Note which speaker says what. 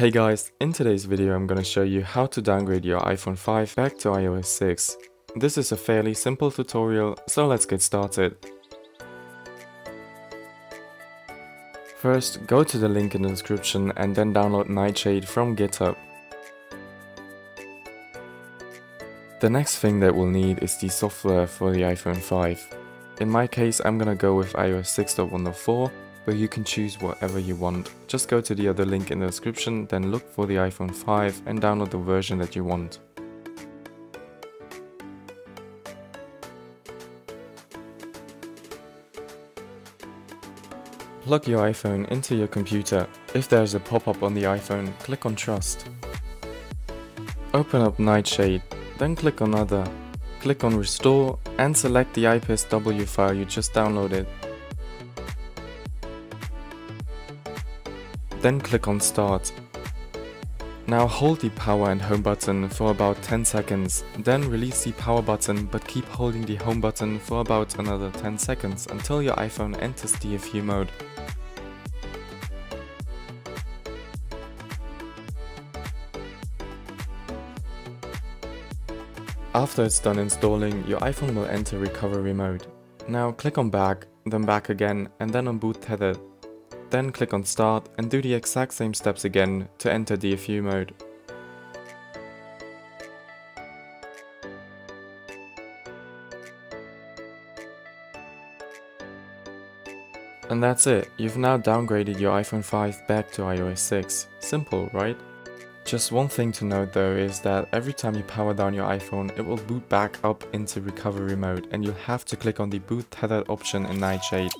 Speaker 1: Hey guys, in today's video I'm gonna show you how to downgrade your iPhone 5 back to iOS 6. This is a fairly simple tutorial, so let's get started. First, go to the link in the description and then download Nightshade from GitHub. The next thing that we'll need is the software for the iPhone 5. In my case I'm gonna go with iOS 6.1.4 but you can choose whatever you want. Just go to the other link in the description, then look for the iPhone 5 and download the version that you want. Plug your iPhone into your computer. If there's a pop-up on the iPhone, click on Trust. Open up Nightshade, then click on Other. Click on Restore and select the IPSW file you just downloaded. Then click on Start. Now hold the power and home button for about 10 seconds, then release the power button but keep holding the home button for about another 10 seconds until your iPhone enters DFU mode. After it's done installing, your iPhone will enter recovery mode. Now click on back, then back again, and then on boot tethered. Then click on start and do the exact same steps again to enter DFU mode. And that's it, you've now downgraded your iPhone 5 back to iOS 6. Simple, right? Just one thing to note though is that every time you power down your iPhone, it will boot back up into recovery mode and you'll have to click on the boot tethered option in Nightshade.